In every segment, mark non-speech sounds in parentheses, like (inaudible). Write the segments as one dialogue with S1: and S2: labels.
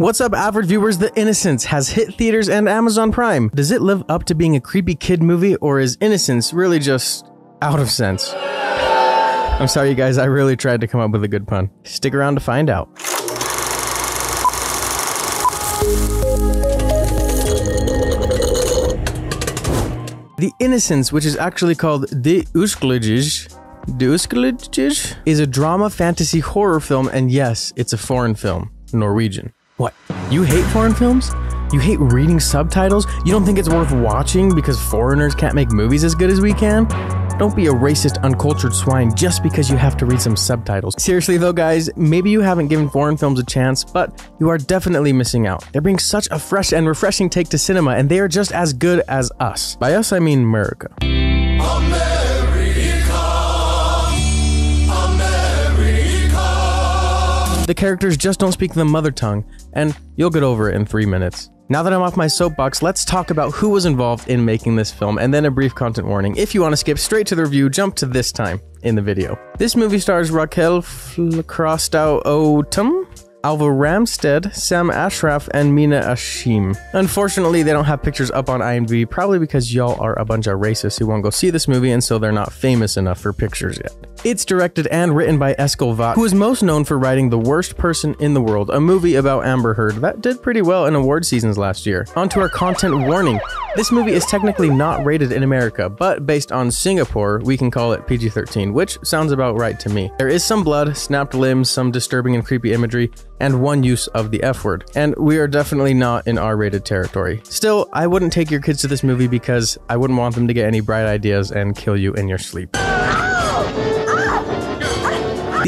S1: What's up, avid viewers? The Innocents has hit theaters and Amazon Prime. Does it live up to being a creepy kid movie, or is Innocence really just out of sense? I'm sorry, you guys, I really tried to come up with a good pun. Stick around to find out. The Innocents, which is actually called De uskyldige, is a drama fantasy horror film, and yes, it's a foreign film, Norwegian. You hate foreign films? You hate reading subtitles? You don't think it's worth watching because foreigners can't make movies as good as we can? Don't be a racist, uncultured swine just because you have to read some subtitles. Seriously though, guys, maybe you haven't given foreign films a chance, but you are definitely missing out. They bring such a fresh and refreshing take to cinema, and they are just as good as us. By us, I mean America. The characters just don't speak the mother tongue, and you'll get over it in three minutes. Now that I'm off my soapbox, let's talk about who was involved in making this film, and then a brief content warning. If you want to skip straight to the review, jump to this time in the video. This movie stars Rakel Fl- Otum, Alva Ramstad, Sam Ashraf, and Mina Asheim. Unfortunately, they don't have pictures up on IMDb, probably because y'all are a bunch of racists who won't go see this movie, and so they're not famous enough for pictures yet. It's directed and written by Eskil Vogt, who is most known for writing The Worst Person in the World, a movie about Amber Heard that did pretty well in award seasons last year. On to our content warning. This movie is technically not rated in America, but based on Singapore, we can call it PG 13, which sounds about right to me. There is some blood, snapped limbs, some disturbing and creepy imagery, and one use of the F word. And we are definitely not in R rated territory. Still, I wouldn't take your kids to this movie because I wouldn't want them to get any bright ideas and kill you in your sleep.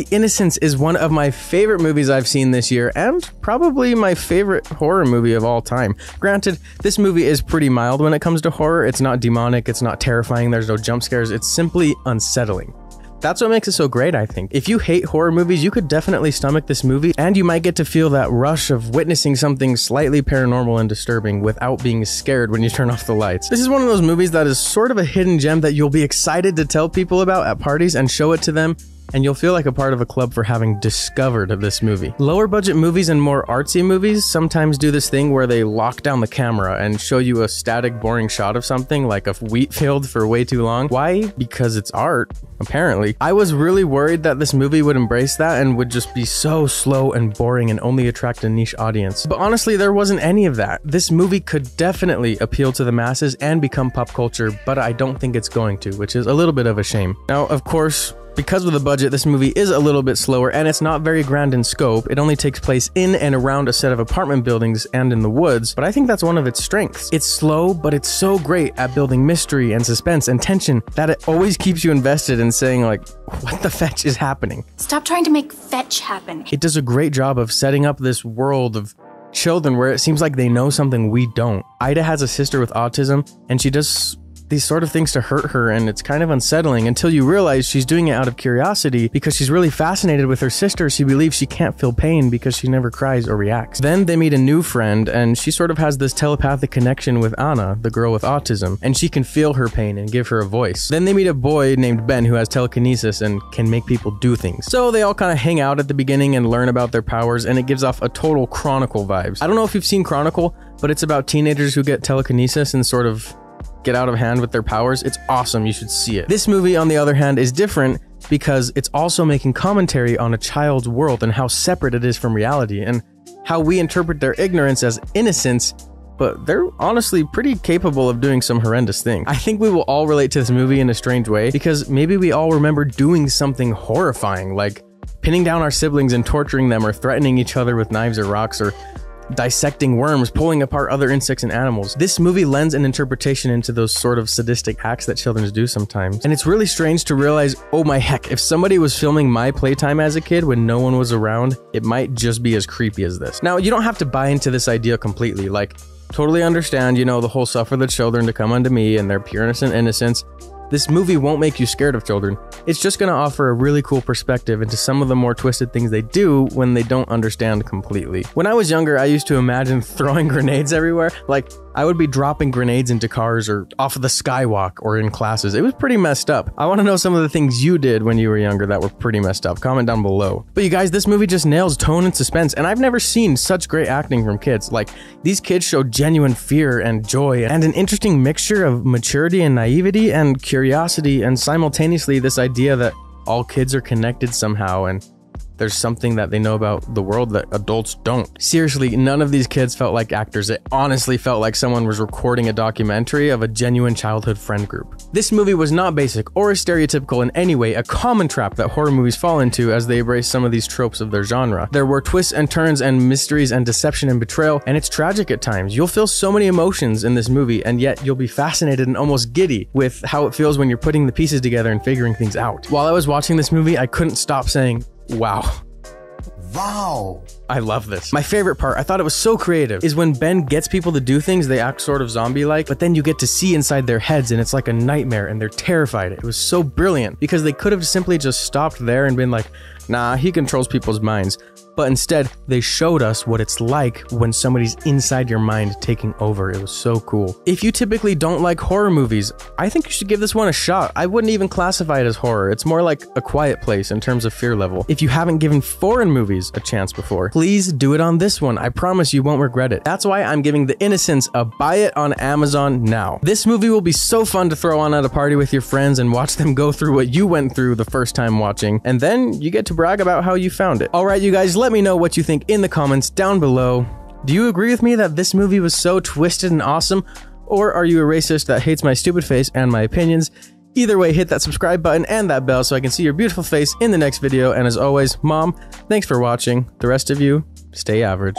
S1: The Innocents is one of my favorite movies I've seen this year, and probably my favorite horror movie of all time. Granted, this movie is pretty mild when it comes to horror. It's not demonic, it's not terrifying, there's no jump scares, it's simply unsettling. That's what makes it so great, I think. If you hate horror movies, you could definitely stomach this movie, and you might get to feel that rush of witnessing something slightly paranormal and disturbing without being scared when you turn off the lights. This is one of those movies that is sort of a hidden gem that you'll be excited to tell people about at parties and show it to them and you'll feel like a part of a club for having discovered this movie. Lower budget movies and more artsy movies sometimes do this thing where they lock down the camera and show you a static, boring shot of something like a wheat field for way too long. Why? Because it's art, apparently. I was really worried that this movie would embrace that and would just be so slow and boring and only attract a niche audience. But honestly, there wasn't any of that. This movie could definitely appeal to the masses and become pop culture, but I don't think it's going to, which is a little bit of a shame. Now, of course, because of the budget, this movie is a little bit slower and it's not very grand in scope. It only takes place in and around a set of apartment buildings and in the woods, but I think that's one of its strengths. It's slow, but it's so great at building mystery and suspense and tension that it always keeps you invested in saying like, what the fetch is happening?
S2: Stop trying to make fetch happen.
S1: It does a great job of setting up this world of children where it seems like they know something we don't. Ida has a sister with autism and she does these sort of things to hurt her, and it's kind of unsettling until you realize she's doing it out of curiosity because she's really fascinated with her sister. She believes she can't feel pain because she never cries or reacts. Then they meet a new friend, and she sort of has this telepathic connection with Anna, the girl with autism, and she can feel her pain and give her a voice. Then they meet a boy named Ben who has telekinesis and can make people do things. So they all kind of hang out at the beginning and learn about their powers, and it gives off a total Chronicle vibes. I don't know if you've seen Chronicle, but it's about teenagers who get telekinesis and sort of get out of hand with their powers. It's awesome. You should see it. This movie, on the other hand, is different because it's also making commentary on a child's world and how separate it is from reality and how we interpret their ignorance as innocence but they're honestly pretty capable of doing some horrendous things. I think we will all relate to this movie in a strange way because maybe we all remember doing something horrifying like pinning down our siblings and torturing them or threatening each other with knives or rocks or dissecting worms, pulling apart other insects and animals. This movie lends an interpretation into those sort of sadistic acts that children do sometimes. And it's really strange to realize, oh my heck, if somebody was filming my playtime as a kid when no one was around, it might just be as creepy as this. Now, you don't have to buy into this idea completely. Like, totally understand, you know, the whole suffer the children to come unto me and their pureness and innocence. This movie won't make you scared of children. It's just going to offer a really cool perspective into some of the more twisted things they do when they don't understand completely. When I was younger, I used to imagine (laughs) throwing grenades everywhere. Like, I would be dropping grenades into cars or off of the skywalk or in classes. It was pretty messed up. I want to know some of the things you did when you were younger that were pretty messed up. Comment down below. But you guys, this movie just nails tone and suspense, and I've never seen such great acting from kids. Like, these kids show genuine fear and joy and an interesting mixture of maturity and naivety and curiosity, and simultaneously, this idea that all kids are connected somehow and there's something that they know about the world that adults don't. Seriously, none of these kids felt like actors. It honestly felt like someone was recording a documentary of a genuine childhood friend group. This movie was not basic or stereotypical in any way, a common trap that horror movies fall into as they embrace some of these tropes of their genre. There were twists and turns and mysteries and deception and betrayal, and it's tragic at times. You'll feel so many emotions in this movie, and yet you'll be fascinated and almost giddy with how it feels when you're putting the pieces together and figuring things out. While I was watching this movie, I couldn't stop saying, Wow.
S3: Wow.
S1: I love this. My favorite part, I thought it was so creative, is when Ben gets people to do things, they act sort of zombie like, but then you get to see inside their heads and it's like a nightmare and they're terrified. It was so brilliant because they could have simply just stopped there and been like, nah, he controls people's minds but instead they showed us what it's like when somebody's inside your mind taking over. It was so cool. If you typically don't like horror movies, I think you should give this one a shot. I wouldn't even classify it as horror. It's more like a quiet place in terms of fear level. If you haven't given foreign movies a chance before, please do it on this one. I promise you won't regret it. That's why I'm giving The Innocents a buy it on Amazon now. This movie will be so fun to throw on at a party with your friends and watch them go through what you went through the first time watching, and then you get to brag about how you found it. All right, you guys, let me know what you think in the comments down below. Do you agree with me that this movie was so twisted and awesome? Or are you a racist that hates my stupid face and my opinions? Either way, hit that subscribe button and that bell so I can see your beautiful face in the next video. And as always, Mom, thanks for watching. The rest of you, stay average.